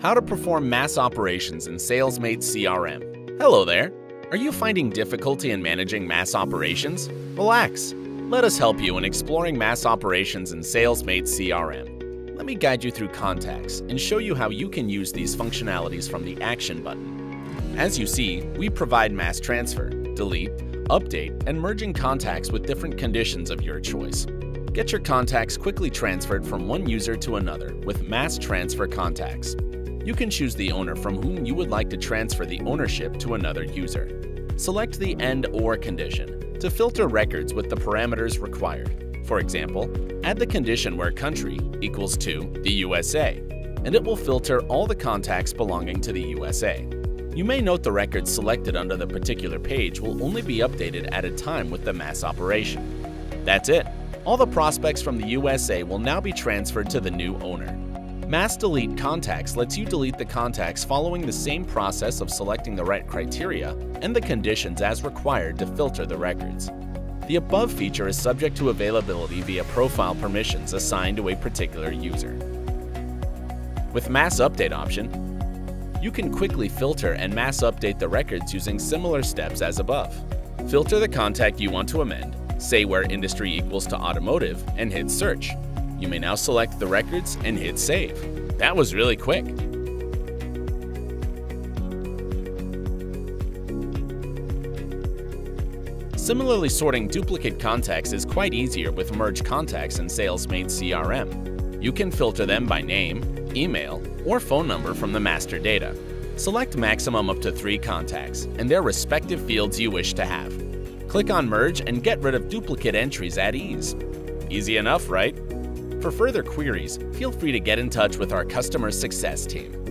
How to perform mass operations in SalesMate CRM. Hello there. Are you finding difficulty in managing mass operations? Relax. Let us help you in exploring mass operations in SalesMate CRM. Let me guide you through contacts and show you how you can use these functionalities from the Action button. As you see, we provide mass transfer, delete, update, and merging contacts with different conditions of your choice. Get your contacts quickly transferred from one user to another with Mass Transfer Contacts. You can choose the owner from whom you would like to transfer the ownership to another user. Select the AND OR condition to filter records with the parameters required. For example, add the condition where country equals to the USA, and it will filter all the contacts belonging to the USA. You may note the records selected under the particular page will only be updated at a time with the mass operation. That's it. All the prospects from the USA will now be transferred to the new owner. Mass Delete Contacts lets you delete the contacts following the same process of selecting the right criteria and the conditions as required to filter the records. The above feature is subject to availability via profile permissions assigned to a particular user. With Mass Update option, you can quickly filter and mass update the records using similar steps as above. Filter the contact you want to amend, say where industry equals to automotive, and hit search. You may now select the records and hit save. That was really quick. Similarly, sorting duplicate contacts is quite easier with Merge Contacts in SalesMate CRM. You can filter them by name, email, or phone number from the master data. Select maximum up to three contacts and their respective fields you wish to have. Click on Merge and get rid of duplicate entries at ease. Easy enough, right? For further queries, feel free to get in touch with our customer success team.